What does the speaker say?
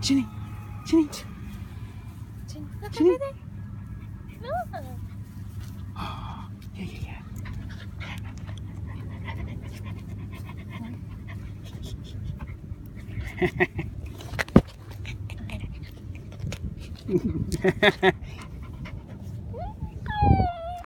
Ginny, Ginny. Look Ginny. over there. Look. Yeah, yeah, yeah.